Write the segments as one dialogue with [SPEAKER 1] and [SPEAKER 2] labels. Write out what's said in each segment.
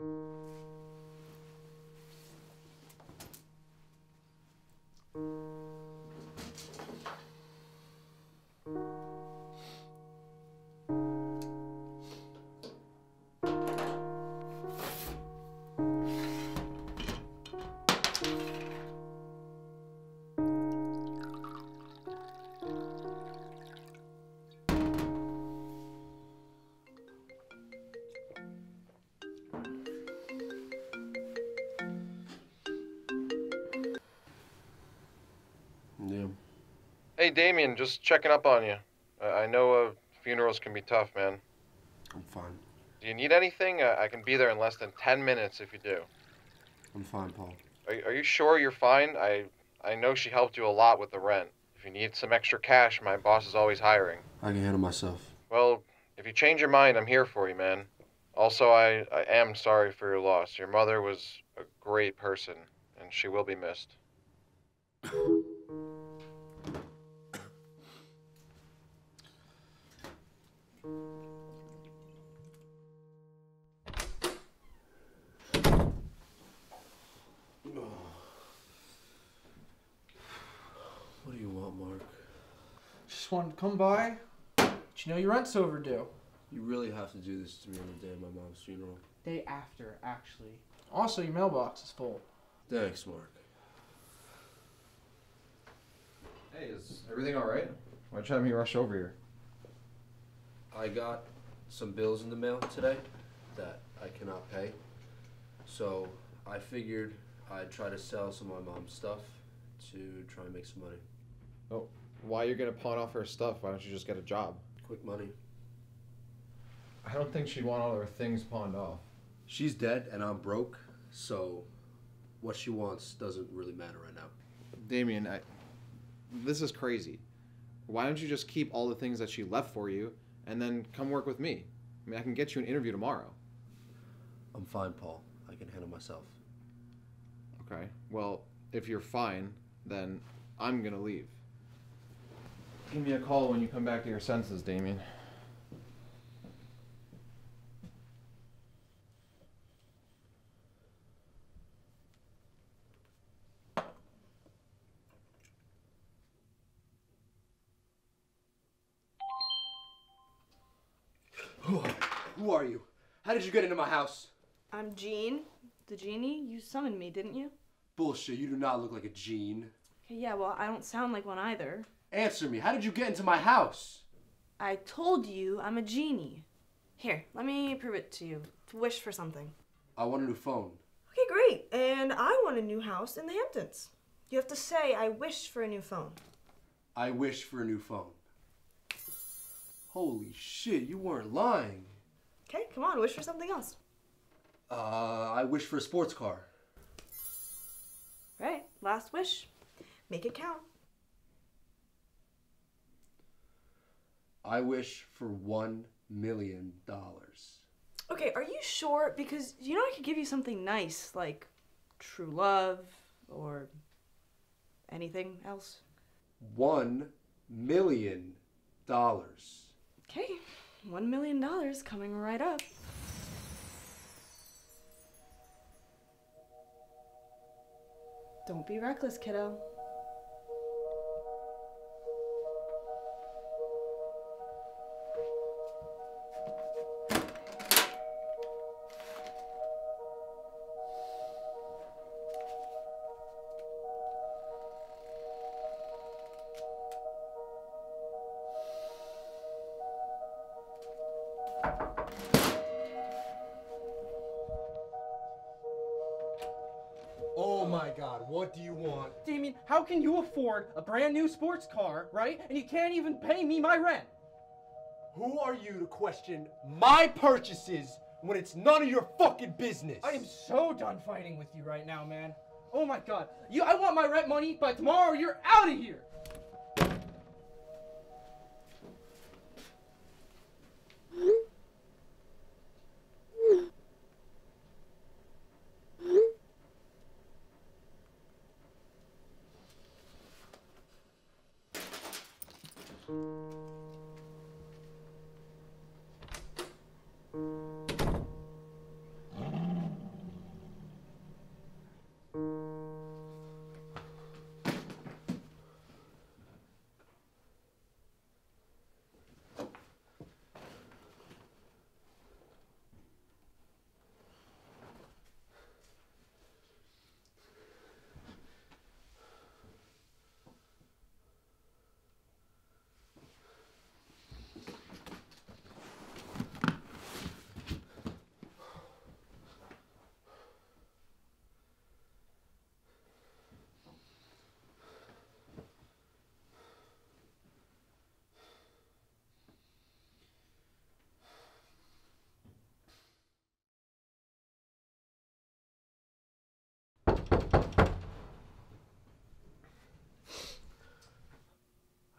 [SPEAKER 1] Yeah.
[SPEAKER 2] Hey, Damian, just checking up on you. I I know uh, funerals can be tough, man.
[SPEAKER 1] I'm fine.
[SPEAKER 2] Do you need anything? Uh, I can be there in less than 10 minutes if you do.
[SPEAKER 1] I'm fine, Paul.
[SPEAKER 2] Are, are you sure you're fine? I, I know she helped you a lot with the rent. If you need some extra cash, my boss is always hiring.
[SPEAKER 1] I can handle myself.
[SPEAKER 2] Well, if you change your mind, I'm here for you, man. Also, I, I am sorry for your loss. Your mother was a great person, and she will be missed.
[SPEAKER 3] Just wanted to come by. But you know your rent's overdue.
[SPEAKER 1] You really have to do this to me on the day of my mom's funeral.
[SPEAKER 3] Day after, actually. Also, your mailbox is full.
[SPEAKER 1] Thanks, Mark.
[SPEAKER 2] Hey, is everything all right? Why'd you have me rush over here?
[SPEAKER 1] I got some bills in the mail today that I cannot pay. So I figured I'd try to sell some of my mom's stuff to try and make some money.
[SPEAKER 2] Oh, Why you're gonna pawn off her stuff? Why don't you just get a job?
[SPEAKER 1] Quick money.
[SPEAKER 2] I don't think she'd want all her things pawned off.
[SPEAKER 1] She's dead and I'm broke, so what she wants doesn't really matter right now.
[SPEAKER 4] Damian, I, this is crazy. Why don't you just keep all the things that she left for you and then come work with me? I mean, I can get you an interview tomorrow.
[SPEAKER 1] I'm fine, Paul. I can handle myself.
[SPEAKER 4] Okay. Well, if you're fine, then I'm gonna leave. Give me a call when you come back to your senses, Damian.
[SPEAKER 1] Who are you? How did you get into my house?
[SPEAKER 5] I'm Gene, the genie. You summoned me, didn't you?
[SPEAKER 1] Bullshit, you do not look like a Gene.
[SPEAKER 5] Okay, yeah, well, I don't sound like one either.
[SPEAKER 1] Answer me, how did you get into my house?
[SPEAKER 5] I told you I'm a genie. Here, let me prove it to you. Wish for something.
[SPEAKER 1] I want a new phone.
[SPEAKER 5] Okay, great. And I want a new house in the Hamptons. You have to say, I wish for a new phone.
[SPEAKER 1] I wish for a new phone. Holy shit, you weren't lying.
[SPEAKER 5] Okay, come on, wish for something else.
[SPEAKER 1] Uh, I wish for a sports car.
[SPEAKER 5] Right, last wish. Make it count.
[SPEAKER 1] I wish for one million dollars.
[SPEAKER 5] Okay, are you sure? Because you know I could give you something nice, like true love or anything else.
[SPEAKER 1] One million dollars.
[SPEAKER 5] Okay, one million dollars coming right up. Don't be reckless, kiddo.
[SPEAKER 3] How can you afford a brand new sports car, right? And you can't even pay me my rent.
[SPEAKER 6] Who are you to question my purchases when it's none of your fucking business?
[SPEAKER 3] I am so done fighting with you right now, man. Oh my god. You I want my rent money by tomorrow you're out of here.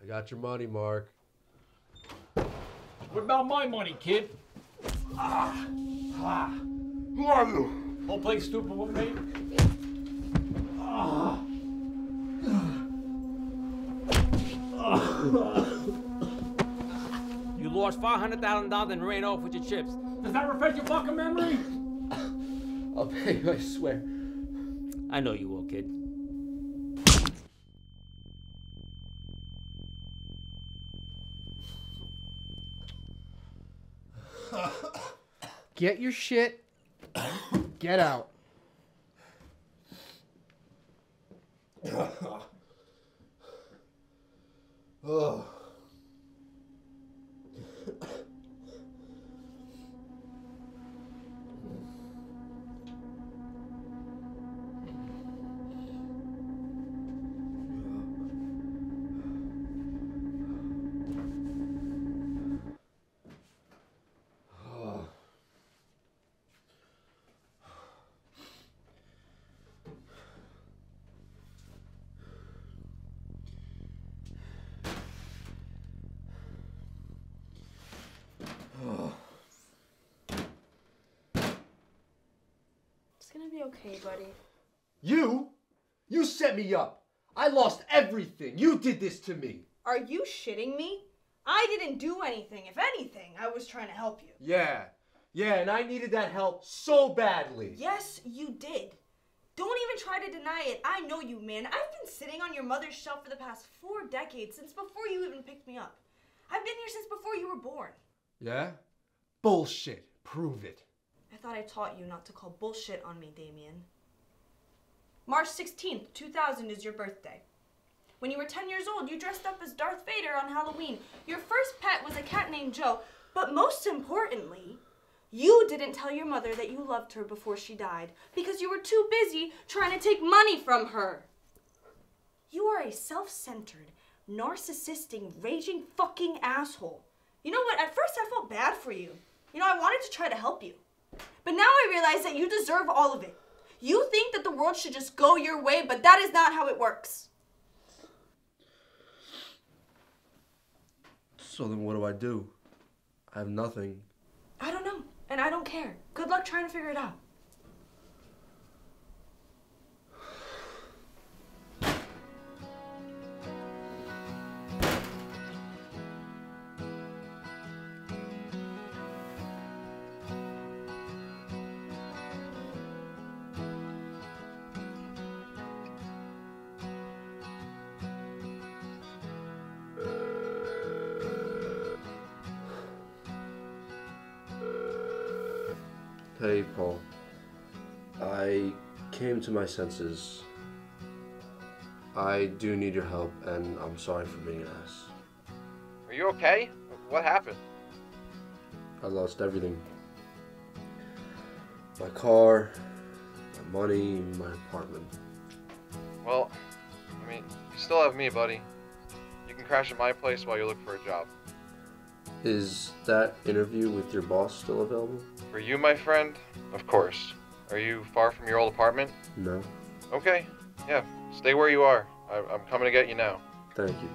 [SPEAKER 6] Got your money, Mark.
[SPEAKER 7] What about my money, kid? Ah. Ah.
[SPEAKER 6] Who are you?
[SPEAKER 7] Don't play stupid with me. Ah. You lost five hundred thousand dollars and ran off with your chips. Does that refresh your fucking memory?
[SPEAKER 1] I'll pay you, I swear.
[SPEAKER 7] I know you will, kid.
[SPEAKER 8] Get your shit. Get out.
[SPEAKER 5] It's gonna be okay, buddy.
[SPEAKER 6] You? You set me up. I lost everything. You did this to me.
[SPEAKER 5] Are you shitting me? I didn't do anything. If anything, I was trying to help you.
[SPEAKER 6] Yeah. Yeah, and I needed that help so badly.
[SPEAKER 5] Yes, you did. Don't even try to deny it. I know you, man. I've been sitting on your mother's shelf for the past four decades, since before you even picked me up. I've been here since before you were born.
[SPEAKER 6] Yeah? Bullshit. Prove it.
[SPEAKER 5] I thought I taught you not to call bullshit on me, Damian. March 16th, 2000 is your birthday. When you were 10 years old, you dressed up as Darth Vader on Halloween. Your first pet was a cat named Joe, but most importantly, you didn't tell your mother that you loved her before she died because you were too busy trying to take money from her. You are a self centered, narcissistic, raging fucking asshole. You know what? At first, I felt bad for you. You know, I wanted to try to help you. But now I realize that you deserve all of it. You think that the world should just go your way, but that is not how it works.
[SPEAKER 1] So then what do I do? I have nothing.
[SPEAKER 5] I don't know, and I don't care. Good luck trying to figure it out.
[SPEAKER 1] Hey, Paul. I came to my senses. I do need your help, and I'm sorry for being an ass.
[SPEAKER 2] Are you okay? What happened?
[SPEAKER 1] I lost everything. My car, my money, my apartment.
[SPEAKER 2] Well, I mean, you still have me, buddy. You can crash at my place while you look for a job.
[SPEAKER 1] Is that interview with your boss still available?
[SPEAKER 2] For you, my friend, of course. Are you far from your old apartment?
[SPEAKER 1] No.
[SPEAKER 2] Okay, yeah, stay where you are. I- I'm coming to get you now.
[SPEAKER 1] Thank you.